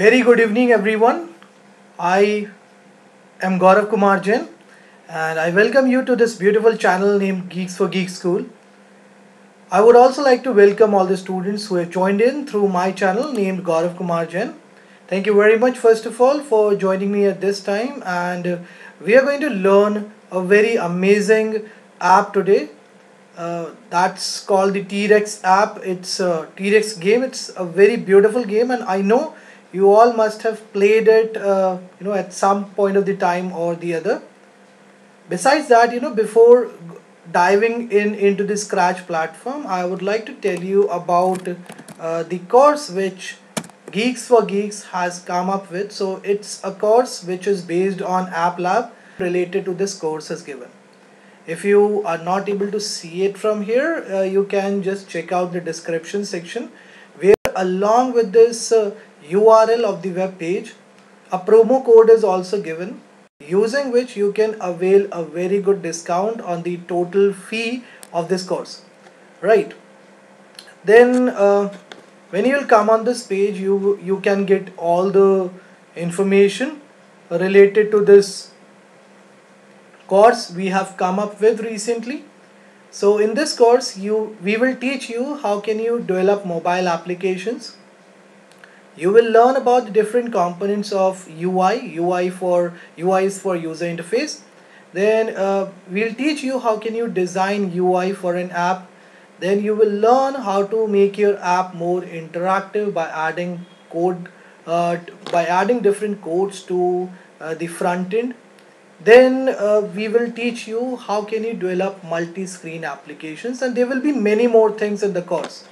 Very good evening, everyone. I am Gaurav Kumar Jain and I welcome you to this beautiful channel named Geeks for Geek School. I would also like to welcome all the students who have joined in through my channel named Gaurav Kumar Jain. Thank you very much, first of all, for joining me at this time. And we are going to learn a very amazing app today. Uh, that's called the T-Rex app. It's a T-Rex game. It's a very beautiful game, and I know you all must have played it, uh, you know, at some point of the time or the other. Besides that, you know, before diving in into the Scratch platform, I would like to tell you about uh, the course which Geeks for Geeks has come up with. So it's a course which is based on App Lab related to this course is given. If you are not able to see it from here, uh, you can just check out the description section where along with this uh, URL of the web page, a promo code is also given using which you can avail a very good discount on the total fee of this course. Right. Then uh, when you will come on this page, you you can get all the information related to this course we have come up with recently so in this course you we will teach you how can you develop mobile applications you will learn about the different components of UI UI for UI is for user interface. Then uh, we'll teach you how can you design UI for an app. Then you will learn how to make your app more interactive by adding code uh, by adding different codes to uh, the front end. Then uh, we will teach you how can you develop multi-screen applications and there will be many more things in the course.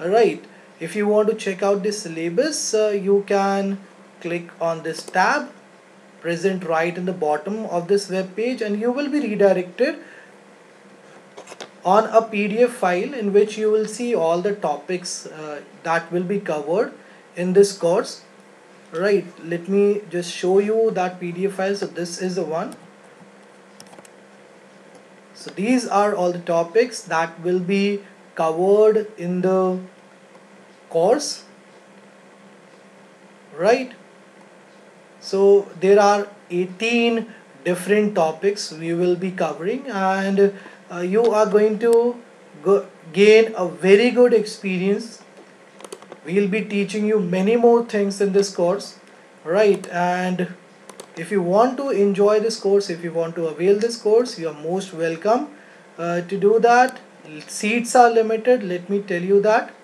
Alright if you want to check out this syllabus uh, you can click on this tab present right in the bottom of this web page and you will be redirected on a PDF file in which you will see all the topics uh, that will be covered in this course. Right let me just show you that PDF file. So this is the one. So these are all the topics that will be covered in the course right? So there are 18 different topics we will be covering and uh, you are going to go gain a very good experience. We'll be teaching you many more things in this course right? And if you want to enjoy this course if you want to avail this course you are most welcome uh, to do that. Seats are limited. Let me tell you that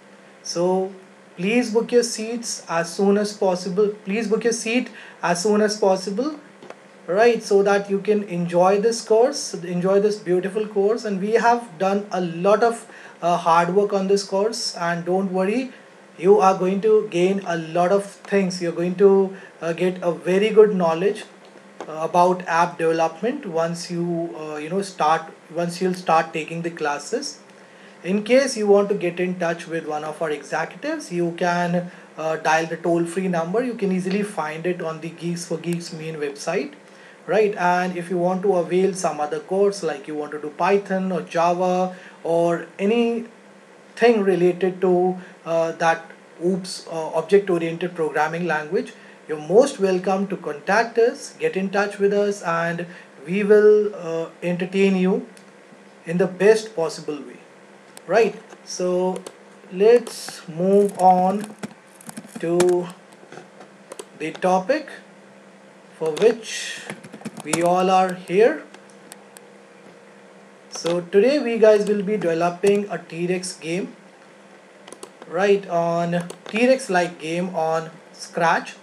so please book your seats as soon as possible. Please book your seat as soon as possible right so that you can enjoy this course enjoy this beautiful course. And we have done a lot of uh, hard work on this course. And don't worry you are going to gain a lot of things. You're going to uh, get a very good knowledge uh, about app development once you uh, you know start once you'll start taking the classes in case you want to get in touch with one of our executives you can uh, dial the toll free number. You can easily find it on the geeks for geeks main website right? And if you want to avail some other course like you want to do python or java or anything related to uh, that oops uh, object oriented programming language you're most welcome to contact us get in touch with us and we will uh, entertain you in the best possible way right. So let's move on to the topic for which we all are here. So today we guys will be developing a T-Rex game. Right on T-Rex like game on scratch.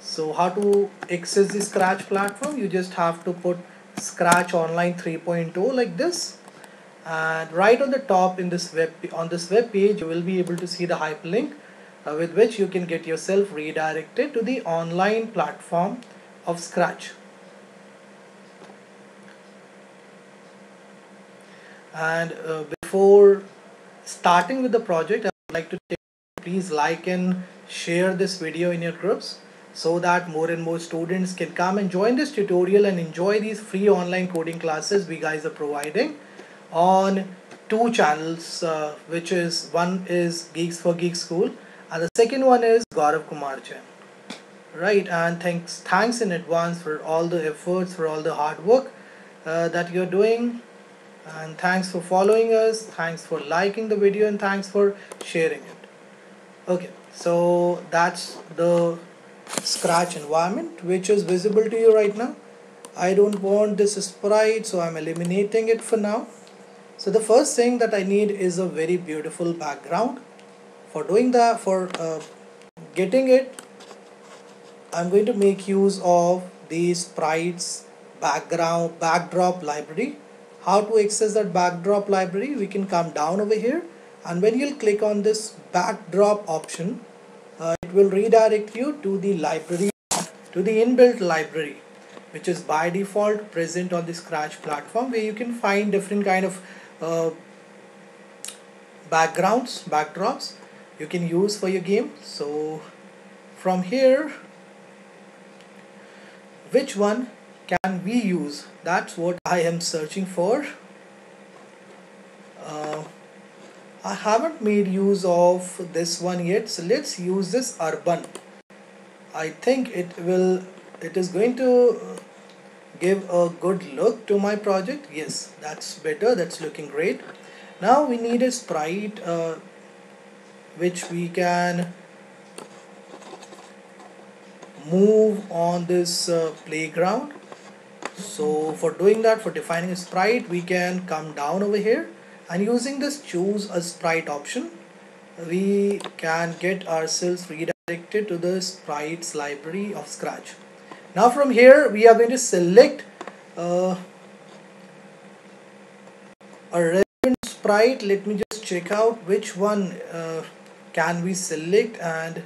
So how to access the scratch platform you just have to put scratch online 3.0 like this and right on the top in this web on this web page you will be able to see the hyperlink uh, with which you can get yourself redirected to the online platform of scratch. And uh, before starting with the project i would like to take, please like and share this video in your groups so that more and more students can come and join this tutorial and enjoy these free online coding classes we guys are providing on two channels uh, which is one is geeks for geek school and the second one is gaurav kumar Jain. right and thanks thanks in advance for all the efforts for all the hard work uh, that you're doing. And thanks for following us thanks for liking the video and thanks for sharing it. Okay so that's the scratch environment which is visible to you right now. I don't want this sprite so I'm eliminating it for now so the first thing that I need is a very beautiful background for doing that for uh, getting it. I'm going to make use of the sprites background backdrop library. How to access that backdrop library we can come down over here. And when you'll click on this backdrop option uh, it will redirect you to the library to the inbuilt library which is by default present on the scratch platform where you can find different kind of uh, backgrounds backdrops you can use for your game. So from here which one can we use? That's what I am searching for. Uh, I haven't made use of this one yet so let's use this urban. I think it will it is going to give a good look to my project? Yes that's better that's looking great. Now we need a sprite uh, which we can move on this uh, playground. So for doing that for defining a sprite we can come down over here. And using this choose a sprite option. We can get ourselves redirected to the sprites library of scratch now from here we are going to select uh, a relevant sprite. Let me just check out which one uh, can we select. And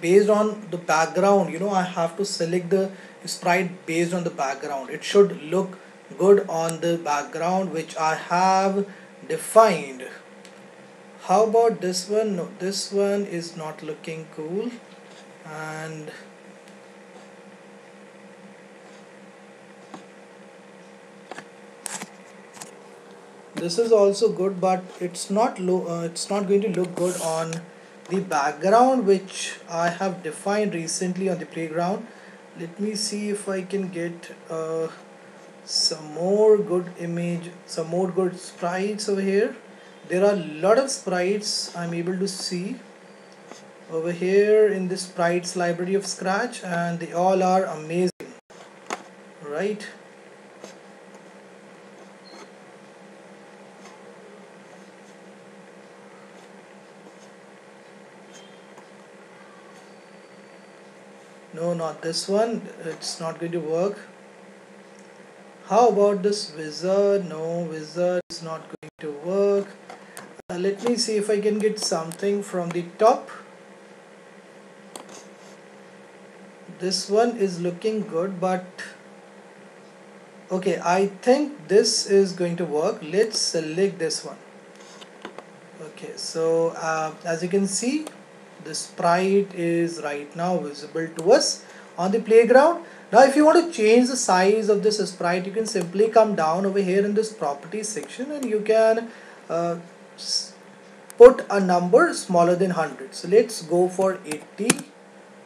based on the background you know I have to select the sprite based on the background. It should look good on the background which I have defined. How about this one? No this one is not looking cool. And this is also good but it's not low uh, it's not going to look good on the background which I have defined recently on the playground. Let me see if I can get uh, some more good image some more good sprites over here. There are a lot of sprites I'm able to see over here in the sprites library of scratch and they all are amazing. Right no not this one. It's not going to work. How about this wizard? No wizard is not going to work. Uh, let me see if I can get something from the top. This one is looking good but okay I think this is going to work. Let's select this one. Okay so uh, as you can see the sprite is right now visible to us on the playground. Now if you want to change the size of this sprite you can simply come down over here in this properties section and you can uh, put a number smaller than 100 so let's go for 80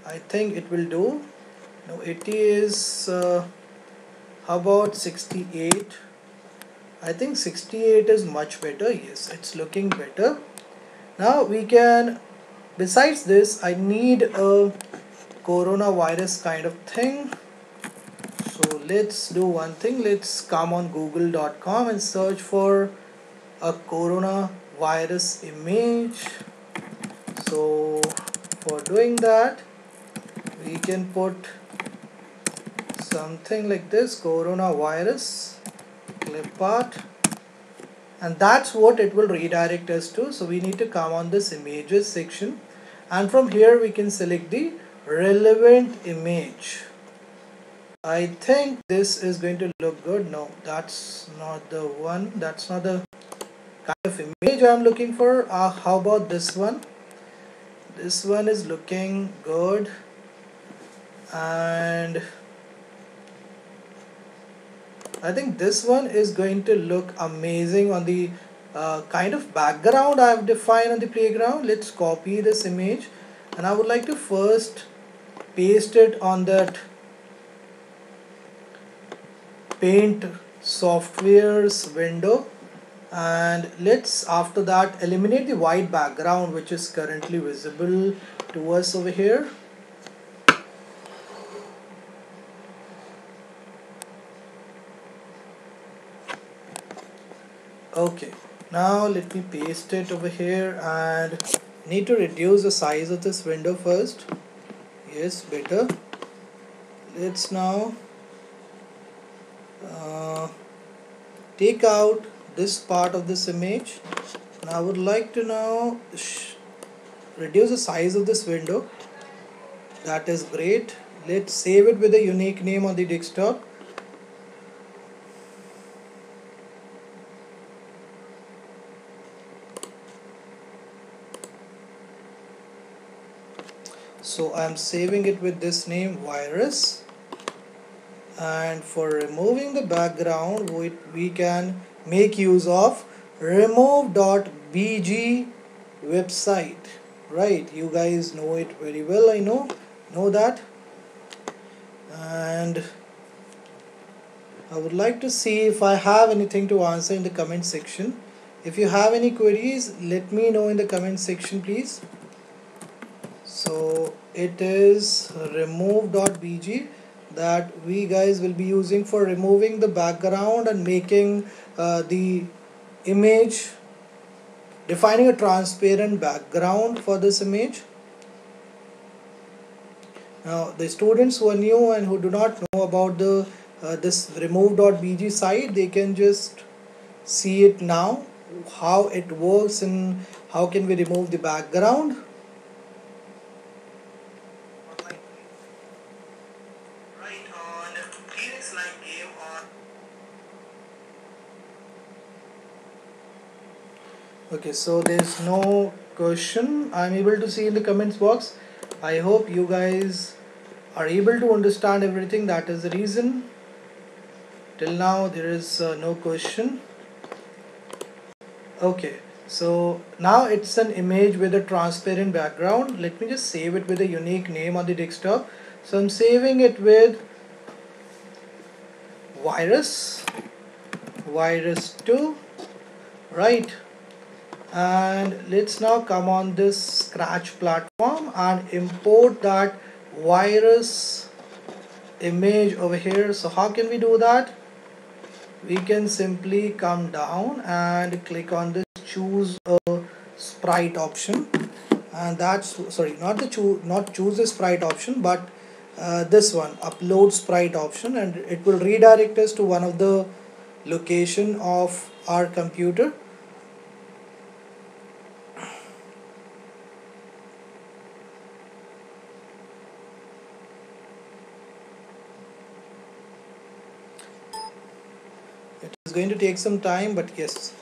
I think it will do. Now 80 is uh, how about 68 I think 68 is much better. Yes it's looking better. Now we can besides this I need a coronavirus kind of thing. So let's do one thing. Let's come on google.com and search for a coronavirus image. So for doing that we can put something like this coronavirus clip art and that's what it will redirect us to. So we need to come on this images section and from here we can select the relevant image. I think this is going to look good. No that's not the one. That's not the kind of image I'm looking for. Uh, how about this one? This one is looking good. And I think this one is going to look amazing on the uh, kind of background I've defined on the playground. Let's copy this image. And I would like to first paste it on that paint softwares window. And let's after that eliminate the white background which is currently visible to us over here. Okay now let me paste it over here and need to reduce the size of this window first. Yes better. Let's now uh, take out this part of this image. And I would like to now reduce the size of this window. That is great. Let's save it with a unique name on the desktop so I'm saving it with this name virus. And for removing the background we, we can make use of remove.bg website. Right you guys know it very well I know know that. And I would like to see if I have anything to answer in the comment section. If you have any queries let me know in the comment section please. So it is remove.bg that we guys will be using for removing the background and making uh, the image defining a transparent background for this image. Now the students who are new and who do not know about the uh, this remove.bg site they can just see it now how it works and how can we remove the background okay so there's no question. I'm able to see in the comments box. I hope you guys are able to understand everything. That is the reason. Till now there is uh, no question. Okay so now it's an image with a transparent background. Let me just save it with a unique name on the desktop. So I'm saving it with virus. Virus 2 right and let's now come on this scratch platform and import that virus image over here. So how can we do that? We can simply come down and click on this choose a sprite option. And that's sorry not the choose not choose the sprite option but uh, this one upload sprite option. And it will redirect us to one of the location of our computer it's going to take some time but yes.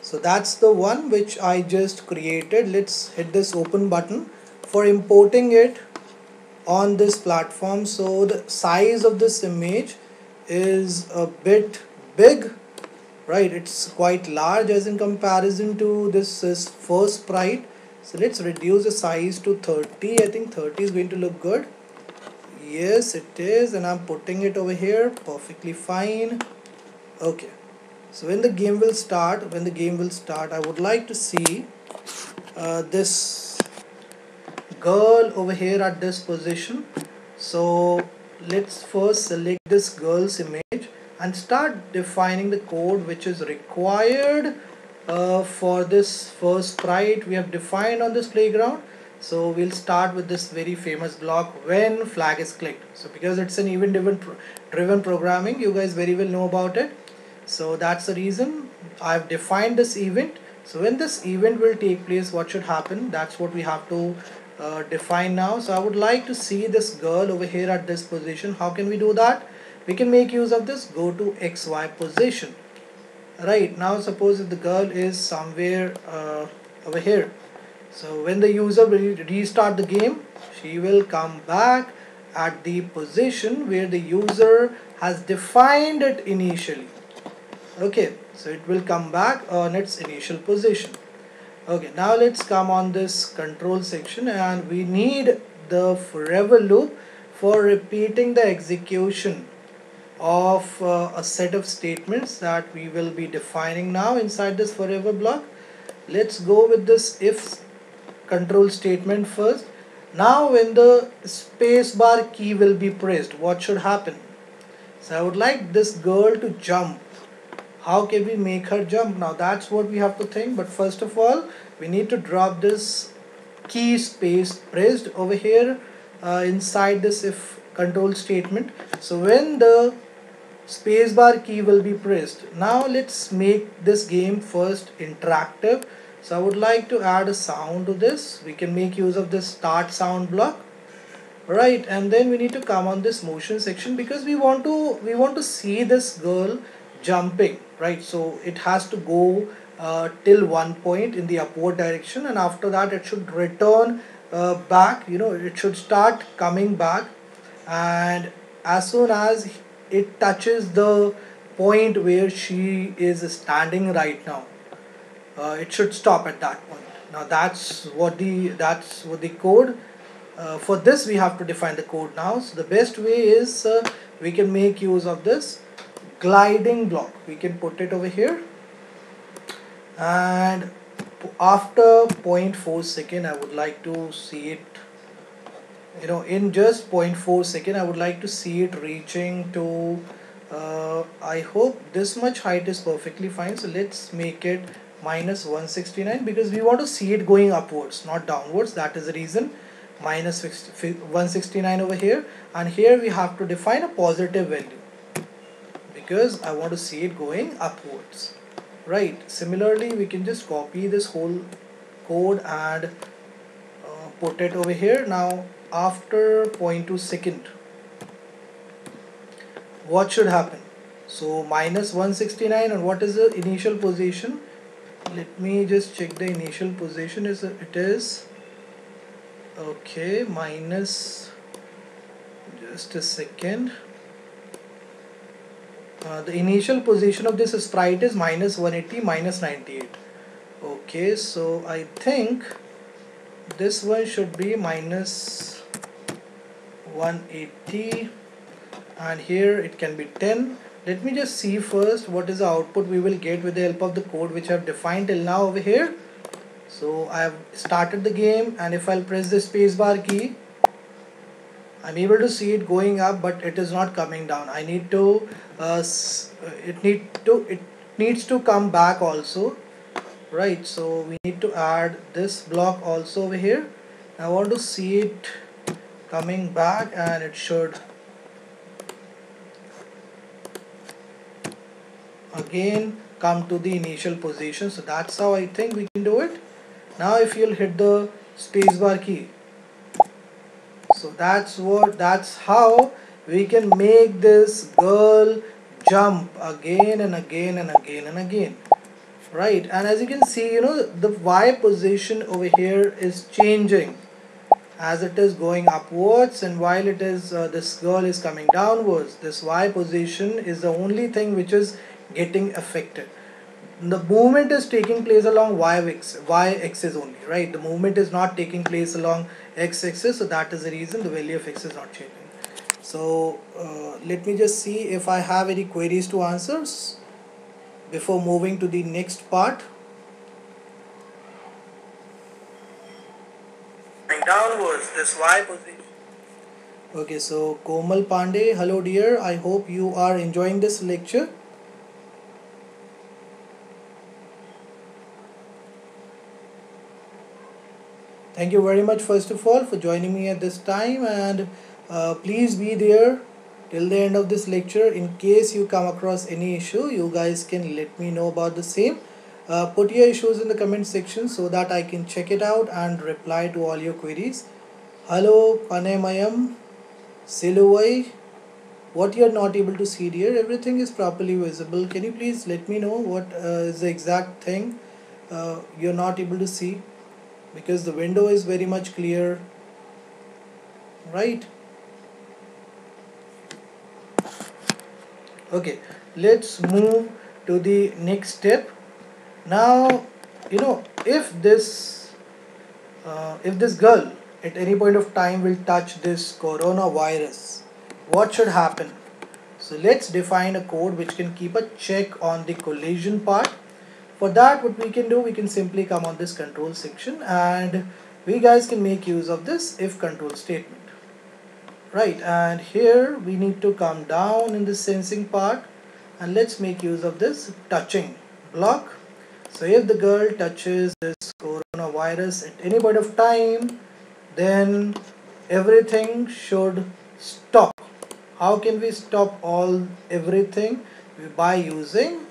So that's the one which I just created. Let's hit this open button for importing it on this platform. So the size of this image is a bit big right? It's quite large as in comparison to this, this first sprite. So let's reduce the size to 30 I think 30 is going to look good. Yes it is and I'm putting it over here. Perfectly fine. Okay so when the game will start when the game will start I would like to see uh, this girl over here at this position. So let's first select this girl's image and start defining the code which is required uh, for this first sprite we have defined on this playground. So we'll start with this very famous block when flag is clicked. So because it's an event driven, driven programming you guys very well know about it so that's the reason I've defined this event. So when this event will take place what should happen? That's what we have to uh, define now. So I would like to see this girl over here at this position. How can we do that? We can make use of this. Go to XY position. Right. Now suppose if the girl is somewhere uh, over here. So when the user will restart the game she will come back at the position where the user has defined it initially okay so it will come back on its initial position. Okay now let's come on this control section and we need the forever loop for repeating the execution of uh, a set of statements that we will be defining now inside this forever block. Let's go with this if control statement first. Now when the spacebar key will be pressed what should happen? So I would like this girl to jump how can we make her jump? Now that's what we have to think. But first of all we need to drop this key space pressed over here uh, inside this if control statement. So when the spacebar key will be pressed. Now let's make this game first interactive. So I would like to add a sound to this. We can make use of this start sound block. Right and then we need to come on this motion section because we want to we want to see this girl jumping right? So it has to go uh, till one point in the upward direction and after that it should return uh, back you know it should start coming back. And as soon as it touches the point where she is standing right now uh, it should stop at that point. Now that's what the that's what the code uh, for this we have to define the code now. So the best way is uh, we can make use of this gliding block. We can put it over here. And after 0.4 second I would like to see it you know in just 0.4 second I would like to see it reaching to uh, I hope this much height is perfectly fine. So let's make it minus 169 because we want to see it going upwards not downwards. That is the reason. Minus 169 over here. And here we have to define a positive value because I want to see it going upwards. Right. Similarly we can just copy this whole code and uh, put it over here. Now after 0.2 second what should happen? So minus 169 and what is the initial position? Let me just check the initial position is it is okay minus just a second uh, the initial position of this sprite is minus 180 minus 98 okay so I think this one should be minus 180 and here it can be 10 let me just see first what is the output we will get with the help of the code which I have defined till now over here. So I have started the game and if I'll press the spacebar key I'm able to see it going up but it is not coming down. I need to uh, it need to it needs to come back also right? So we need to add this block also over here. I want to see it coming back and it should again come to the initial position. So that's how I think we can do it. Now if you'll hit the spacebar key so that's what that's how we can make this girl jump again and again and again and again. Right? And as you can see you know the y position over here is changing. As it is going upwards and while it is uh, this girl is coming downwards this y position is the only thing which is getting affected the movement is taking place along y axis y axis only right? The movement is not taking place along x axis so that is the reason the value of x is not changing. So uh, let me just see if I have any queries to answers before moving to the next part. Downwards this y position. Okay so Komal Pandey hello dear. I hope you are enjoying this lecture thank you very much first of all for joining me at this time. And uh, please be there till the end of this lecture. In case you come across any issue you guys can let me know about the same. Uh, put your issues in the comment section so that I can check it out and reply to all your queries. Hello Panemayam Siluvai what you're not able to see here everything is properly visible. Can you please let me know what uh, is the exact thing uh, you're not able to see because the window is very much clear. Right? Okay let's move to the next step. Now you know if this uh, if this girl at any point of time will touch this coronavirus what should happen? So let's define a code which can keep a check on the collision part for that what we can do we can simply come on this control section and we guys can make use of this if control statement. Right and here we need to come down in the sensing part and let's make use of this touching block. So if the girl touches this coronavirus at any point of time then everything should stop. How can we stop all everything? By using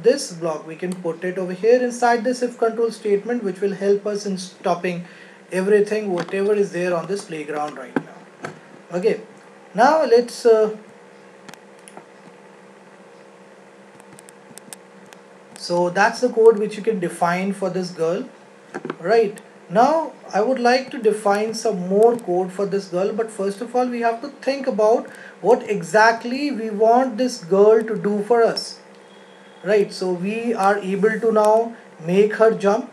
this block we can put it over here inside this if control statement which will help us in stopping everything whatever is there on this playground right now. Okay now let's uh, so that's the code which you can define for this girl right? Now I would like to define some more code for this girl but first of all we have to think about what exactly we want this girl to do for us right so we are able to now make her jump.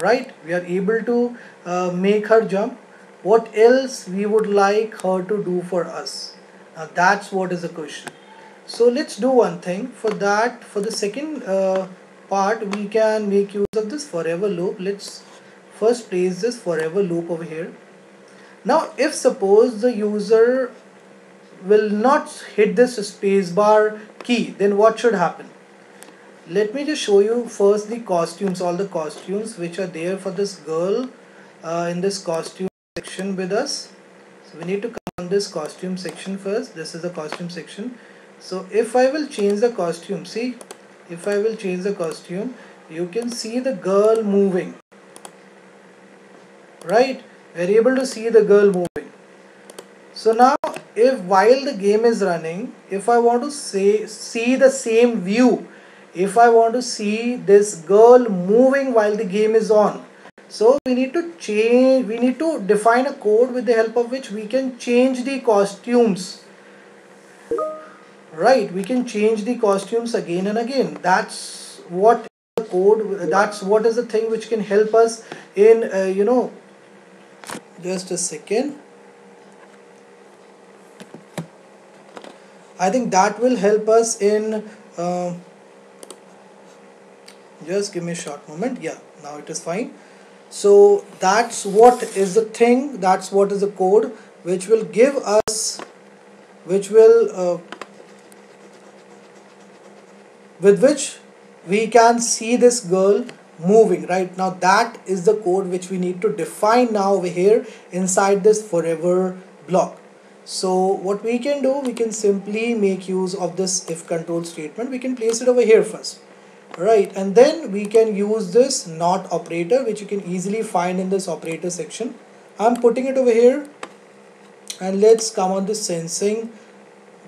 Right we are able to uh, make her jump. What else we would like her to do for us? Now that's what is the question. So let's do one thing. For that for the second uh, part we can make use of this forever loop. Let's first place this forever loop over here. Now if suppose the user will not hit this spacebar key then what should happen let me just show you first the costumes all the costumes which are there for this girl uh, in this costume section with us. So we need to come on this costume section first. This is the costume section. So if I will change the costume see if I will change the costume you can see the girl moving. Right? We're able to see the girl moving. So now if while the game is running if I want to say see the same view if I want to see this girl moving while the game is on. So we need to change we need to define a code with the help of which we can change the costumes. Right we can change the costumes again and again. That's what the code that's what is the thing which can help us in uh, you know just a second. I think that will help us in uh, just give me a short moment. Yeah now it is fine. So that's what is the thing. That's what is the code which will give us which will uh, with which we can see this girl moving right? Now that is the code which we need to define now over here inside this forever block. So what we can do we can simply make use of this if control statement. We can place it over here first right and then we can use this not operator which you can easily find in this operator section. I'm putting it over here and let's come on the sensing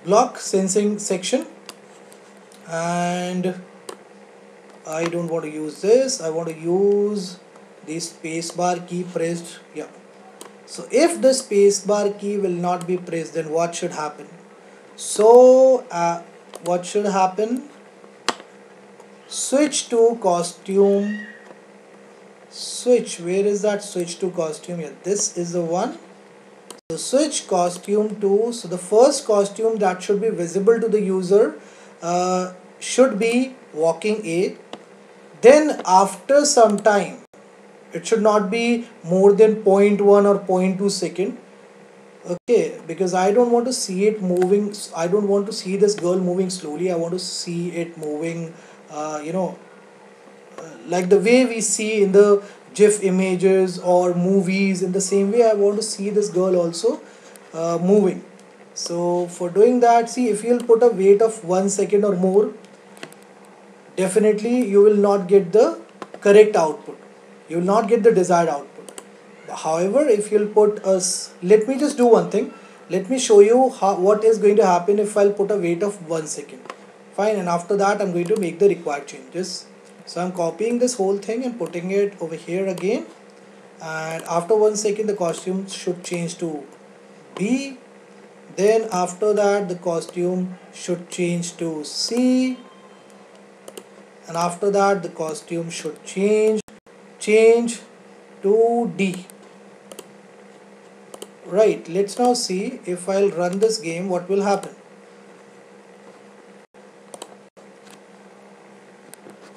block sensing section. And I don't want to use this I want to use the spacebar key pressed yeah. So if the spacebar key will not be pressed then what should happen? So uh, what should happen switch to costume. Switch where is that switch to costume? Here this is the one. So switch costume to so the first costume that should be visible to the user uh, should be walking A then after some time it should not be more than 0.1 or 0.2 second. Okay because I don't want to see it moving I don't want to see this girl moving slowly. I want to see it moving you know uh, like the way we see in the GIF images or movies in the same way I want to see this girl also uh, moving. So for doing that see if you'll put a wait of one second or more definitely you will not get the correct output. You will not get the desired output. However if you'll put us let me just do one thing. Let me show you how what is going to happen if I'll put a wait of one second fine and after that I'm going to make the required changes. So I'm copying this whole thing and putting it over here again. And after one second the costume should change to B. Then after that the costume should change to C. And after that the costume should change change to D. Right let's now see if I'll run this game what will happen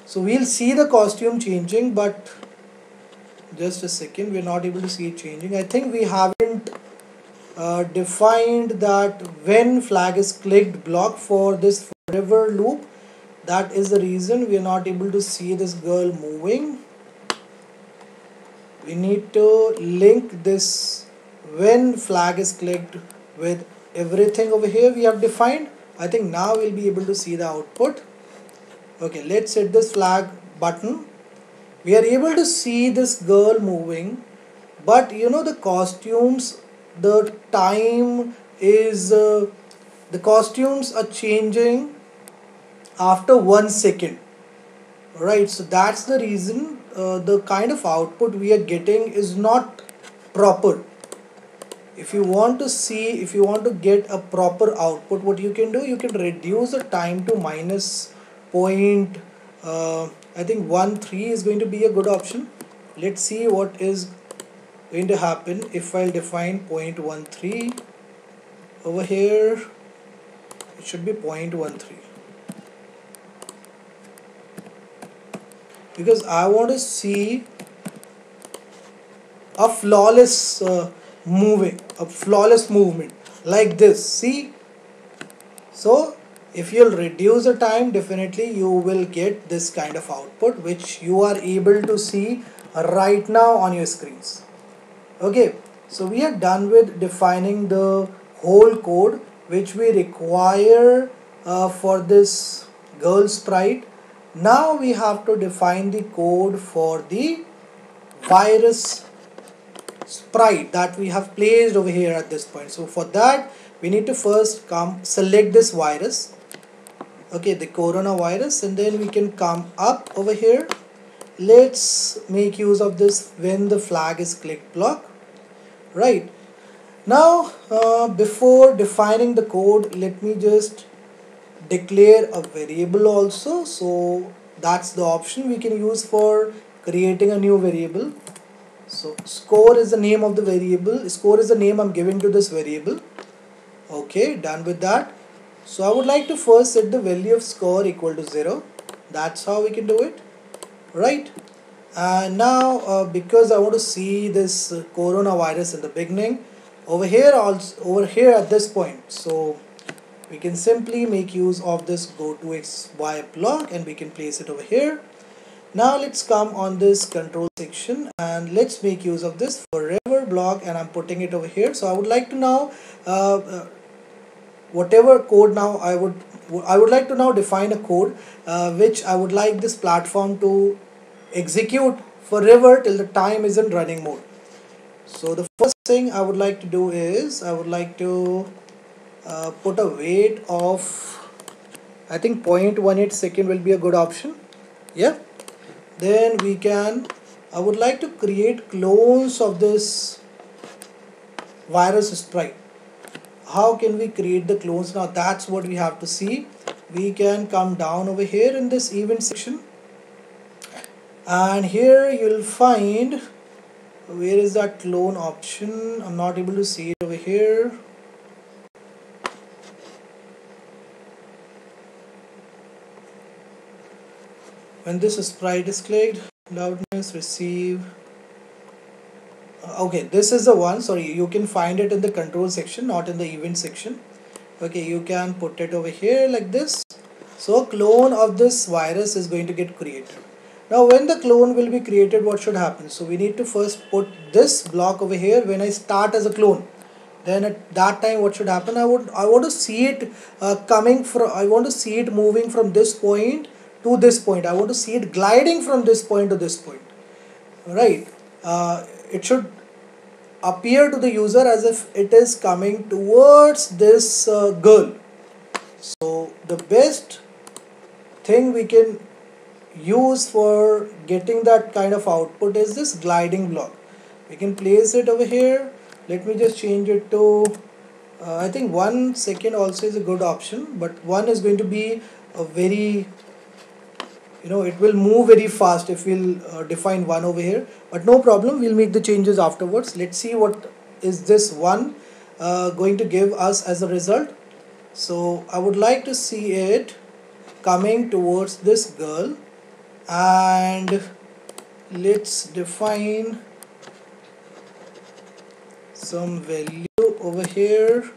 so we'll see the costume changing but just a second we're not able to see it changing. I think we haven't uh, defined that when flag is clicked block for this forever loop that is the reason we are not able to see this girl moving. We need to link this when flag is clicked with everything over here we have defined. I think now we'll be able to see the output okay let's set this flag button. We are able to see this girl moving but you know the costumes the time is uh, the costumes are changing after one second. Right so that's the reason uh, the kind of output we are getting is not proper. If you want to see if you want to get a proper output what you can do you can reduce the time to minus point uh, I think 1 3 is going to be a good option. Let's see what is going to happen if I'll define 0.13 over here. It should be 0.13 because I want to see a flawless uh, moving a flawless movement like this. See? So if you'll reduce the time definitely you will get this kind of output which you are able to see right now on your screens. Okay so we are done with defining the whole code which we require uh, for this girl sprite. Now we have to define the code for the virus sprite that we have placed over here at this point. So for that we need to first come select this virus okay the coronavirus and then we can come up over here. Let's make use of this when the flag is clicked block. Right. Now uh, before defining the code let me just declare a variable also. So that's the option we can use for creating a new variable. So score is the name of the variable. Score is the name I'm giving to this variable. Okay done with that so I would like to first set the value of score equal to 0 that's how we can do it. Right? And now uh, because I want to see this coronavirus in the beginning over here also over here at this point. So we can simply make use of this go to xy block and we can place it over here. Now let's come on this control section and let's make use of this forever block and I'm putting it over here. So I would like to now uh, uh, whatever code now I would I would like to now define a code uh, which I would like this platform to execute forever till the time is in running mode. So the first thing I would like to do is I would like to uh, put a wait of I think 0.18 second will be a good option. Yeah. Then we can I would like to create clones of this virus sprite how can we create the clones? Now that's what we have to see. We can come down over here in this event section. And here you'll find where is that clone option? I'm not able to see it over here. When this sprite is clicked loudness receive okay this is the one. Sorry you can find it in the control section not in the event section. Okay you can put it over here like this. So clone of this virus is going to get created. Now when the clone will be created what should happen? So we need to first put this block over here. When I start as a clone then at that time what should happen? I would I want to see it uh, coming from I want to see it moving from this point to this point. I want to see it gliding from this point to this point. Right? Uh, it should appear to the user as if it is coming towards this uh, girl. So the best thing we can use for getting that kind of output is this gliding block. We can place it over here. Let me just change it to uh, I think one second also is a good option but one is going to be a very you know it will move very fast if we'll uh, define one over here. But no problem we'll make the changes afterwards. Let's see what is this one uh, going to give us as a result. So I would like to see it coming towards this girl. And let's define some value over here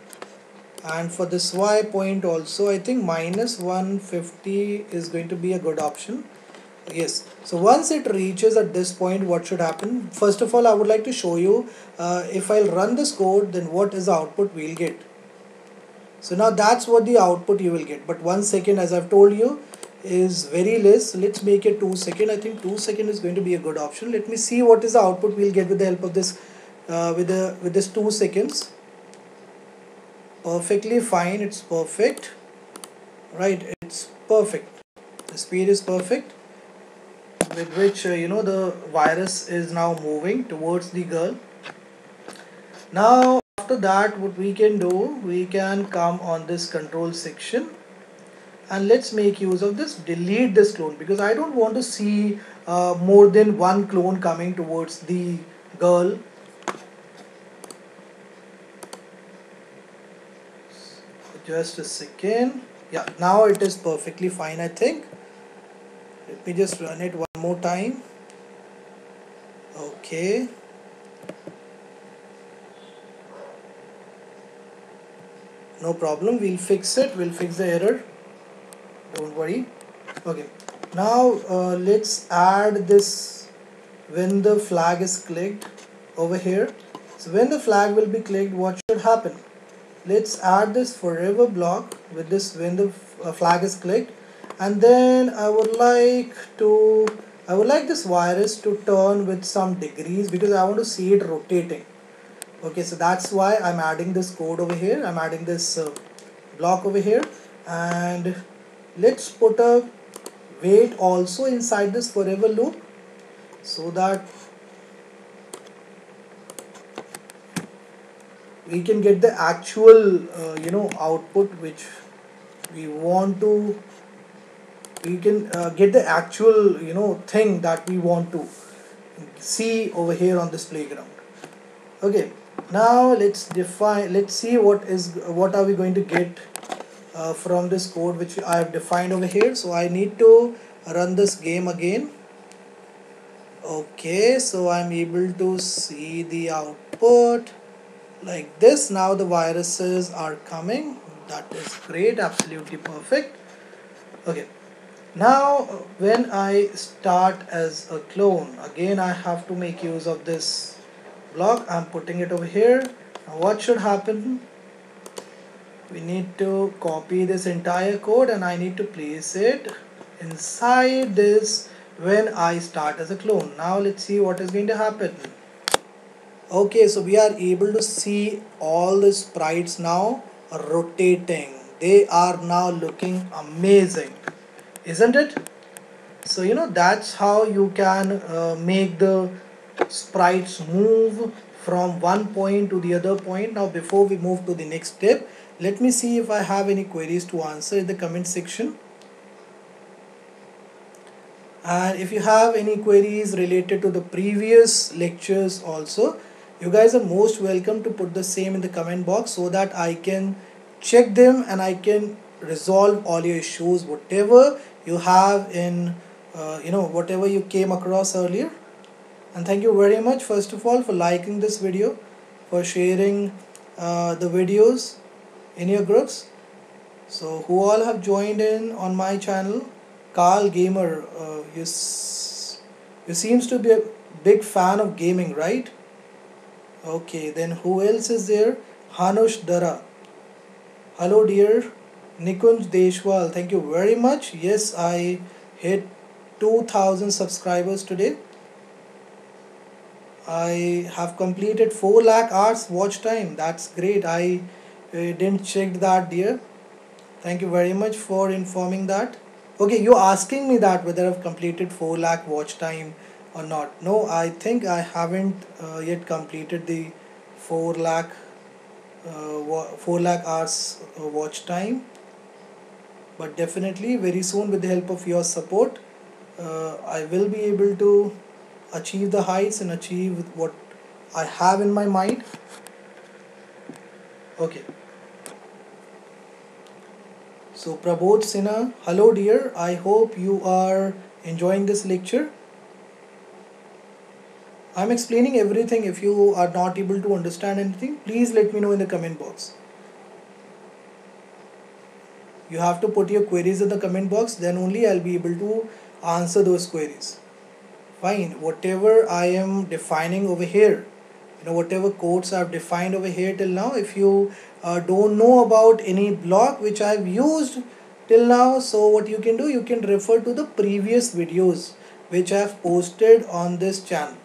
and for this y point also I think minus 150 is going to be a good option. Yes. So once it reaches at this point what should happen? First of all I would like to show you uh, if I'll run this code then what is the output we'll get. So now that's what the output you will get. But one second as I've told you is very less. Let's make it two second. I think two second is going to be a good option. Let me see what is the output we'll get with the help of this uh, with the with this two seconds perfectly fine it's perfect right? It's perfect. The speed is perfect with which uh, you know the virus is now moving towards the girl. Now after that what we can do we can come on this control section and let's make use of this delete this clone because I don't want to see uh, more than one clone coming towards the girl just a second. Yeah now it is perfectly fine I think. Let me just run it one more time. Okay. No problem we'll fix it we'll fix the error. Don't worry. Okay now uh, let's add this when the flag is clicked over here. So when the flag will be clicked what should happen let's add this forever block with this when the uh, flag is clicked. And then I would like to I would like this virus to turn with some degrees because I want to see it rotating. Okay so that's why I'm adding this code over here. I'm adding this uh, block over here. And let's put a wait also inside this forever loop so that we can get the actual uh, you know output which we want to we can uh, get the actual you know thing that we want to see over here on this playground. Okay now let's define let's see what is what are we going to get uh, from this code which I have defined over here. So I need to run this game again. Okay so I'm able to see the output like this now the viruses are coming. That is great absolutely perfect. Okay. Now when I start as a clone again I have to make use of this block. I'm putting it over here. Now what should happen? We need to copy this entire code and I need to place it inside this when I start as a clone. Now let's see what is going to happen okay so we are able to see all the sprites now rotating. They are now looking amazing isn't it? So you know that's how you can uh, make the sprites move from one point to the other point. Now before we move to the next step let me see if I have any queries to answer in the comment section. And if you have any queries related to the previous lectures also you guys are most welcome to put the same in the comment box so that I can check them and I can resolve all your issues whatever you have in uh, you know whatever you came across earlier. And thank you very much first of all for liking this video for sharing uh, the videos in your groups. So who all have joined in on my channel? Carl Gamer uh, you, you seems to be a big fan of gaming right Okay, then who else is there? Hanush Dara. Hello, dear. Nikunj Deshwal, thank you very much. Yes, I hit 2000 subscribers today. I have completed 4 lakh hours watch time. That's great. I uh, didn't check that, dear. Thank you very much for informing that. Okay, you're asking me that whether I've completed 4 lakh watch time or not? No I think I haven't uh, yet completed the 4 lakh uh, 4 lakh hours uh, watch time. But definitely very soon with the help of your support uh, I will be able to achieve the heights and achieve what I have in my mind. Okay. So Prabodh Sinha hello dear. I hope you are enjoying this lecture I'm explaining everything. If you are not able to understand anything please let me know in the comment box. You have to put your queries in the comment box. Then only I'll be able to answer those queries. Fine. Whatever I am defining over here you know whatever codes I've defined over here till now if you uh, don't know about any block which I've used till now so what you can do you can refer to the previous videos which I've posted on this channel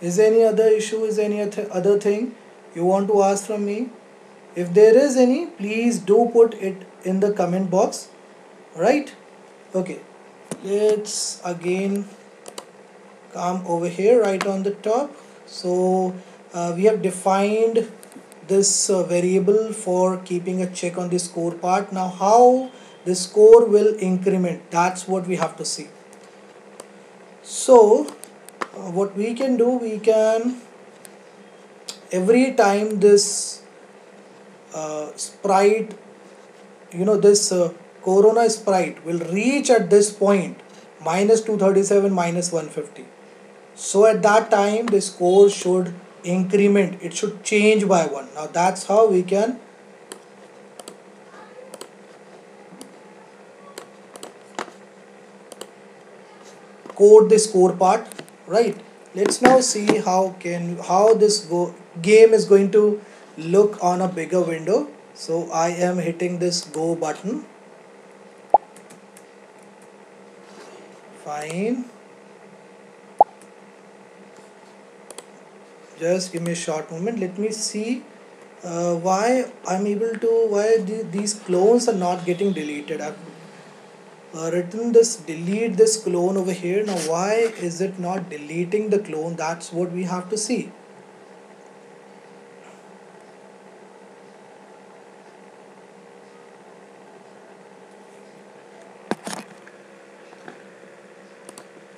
is there any other issue is there any other thing you want to ask from me? If there is any please do put it in the comment box. Right okay. Let's again come over here right on the top. So uh, we have defined this uh, variable for keeping a check on the score part. Now how the score will increment? That's what we have to see. So what we can do we can every time this uh, sprite you know this uh, corona sprite will reach at this point minus 237 minus 150 so at that time the score should increment. It should change by one. Now that's how we can code the score part right. Let's now see how can how this go game is going to look on a bigger window. So I am hitting this go button. Fine. Just give me a short moment. Let me see uh, why I'm able to why the, these clones are not getting deleted. I've uh, written this delete this clone over here. Now why is it not deleting the clone? That's what we have to see.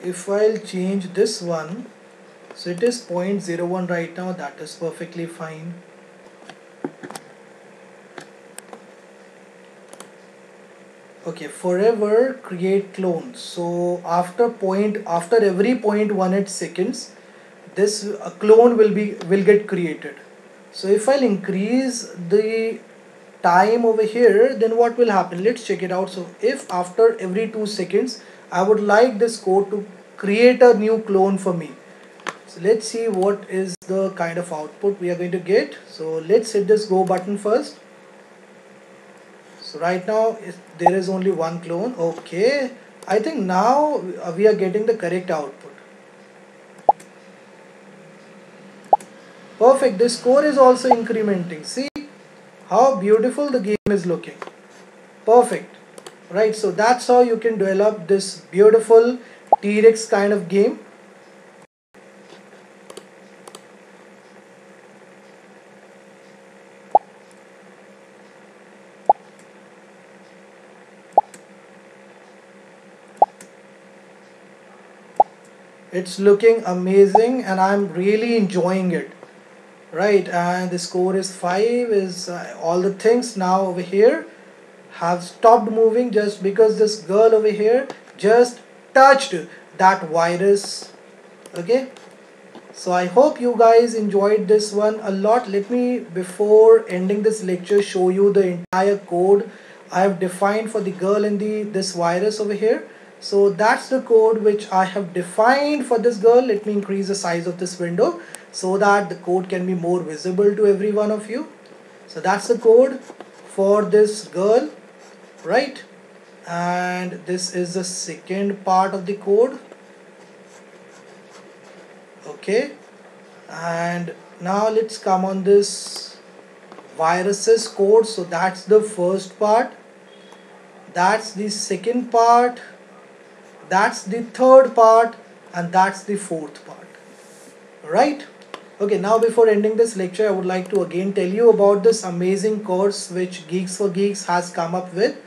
If I'll change this one so it is 0.01 right now. That is perfectly fine okay forever create clones. So after point after every point one eight seconds this uh, clone will be will get created. So if I'll increase the time over here then what will happen? Let's check it out. So if after every two seconds I would like this code to create a new clone for me. So let's see what is the kind of output we are going to get. So let's hit this go button first so right now there is only one clone okay. I think now uh, we are getting the correct output. Perfect. This score is also incrementing. See how beautiful the game is looking. Perfect. Right so that's how you can develop this beautiful T-Rex kind of game it's looking amazing and I'm really enjoying it. Right and the score is 5 is uh, all the things now over here have stopped moving just because this girl over here just touched that virus. Okay? So I hope you guys enjoyed this one a lot. Let me before ending this lecture show you the entire code I have defined for the girl and the this virus over here so that's the code which I have defined for this girl. Let me increase the size of this window so that the code can be more visible to every one of you. So that's the code for this girl right? And this is the second part of the code. Okay. And now let's come on this viruses code. So that's the first part. That's the second part that's the third part and that's the fourth part right Okay, now before ending this lecture, I would like to again tell you about this amazing course which Geeks for Geeks has come up with.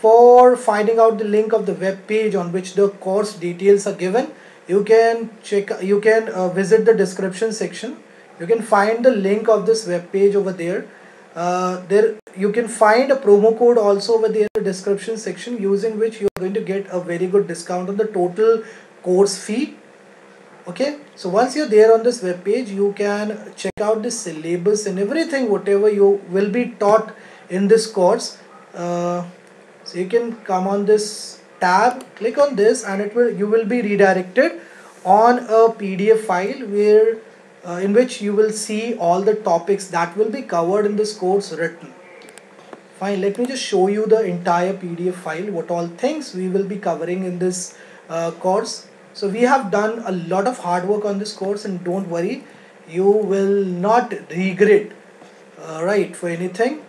For finding out the link of the web page on which the course details are given, you can check, you can uh, visit the description section. You can find the link of this web page over there. Uh, there you can find a promo code also over there in the description section using which you are going to get a very good discount on the total course fee. Okay? So once you're there on this web page you can check out the syllabus and everything whatever you will be taught in this course. Uh, so you can come on this tab click on this and it will you will be redirected on a pdf file where uh, in which you will see all the topics that will be covered in this course written fine let me just show you the entire pdf file what all things we will be covering in this uh, course. So we have done a lot of hard work on this course and don't worry you will not regret uh, right for anything.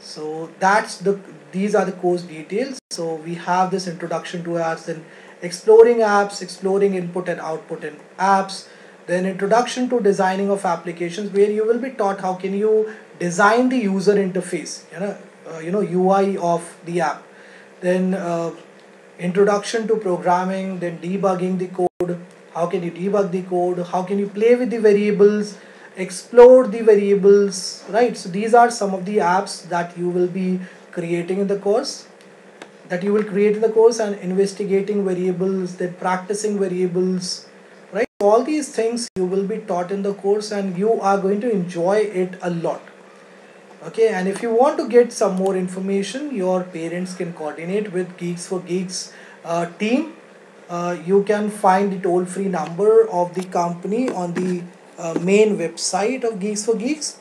So that's the these are the course details. So we have this introduction to apps and exploring apps exploring input and output in apps then introduction to designing of applications where you will be taught how can you design the user interface you know you know UI of the app. Then uh, introduction to programming then debugging the code. How can you debug the code? How can you play with the variables? Explore the variables right? So these are some of the apps that you will be creating in the course that you will create in the course and investigating variables then practicing variables right? All these things you will be taught in the course and you are going to enjoy it a lot okay and if you want to get some more information your parents can coordinate with geeks for geeks uh, team. Uh, you can find the toll free number of the company on the uh, main website of geeks for geeks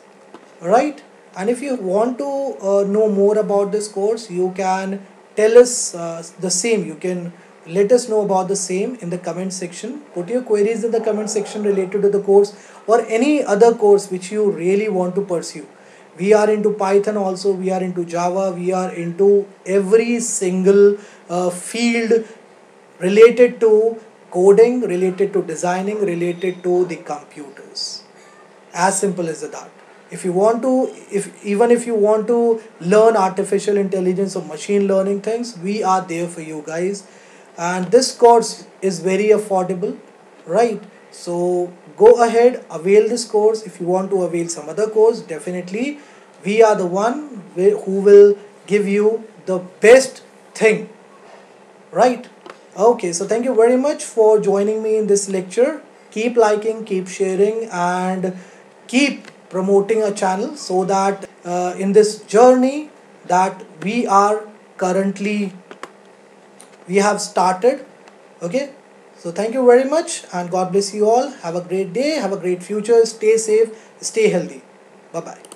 right? And if you want to uh, know more about this course you can tell us uh, the same. You can let us know about the same in the comment section. Put your queries in the comment section related to the course or any other course which you really want to pursue we are into python also we are into java we are into every single uh, field related to coding related to designing related to the computers. As simple as that. If you want to if even if you want to learn artificial intelligence or machine learning things we are there for you guys. And this course is very affordable right? So go ahead avail this course. If you want to avail some other course definitely we are the one who will give you the best thing. Right? Okay so thank you very much for joining me in this lecture. Keep liking keep sharing and keep promoting a channel so that uh, in this journey that we are currently we have started. Okay? So thank you very much and god bless you all. Have a great day. Have a great future. Stay safe. Stay healthy. Bye bye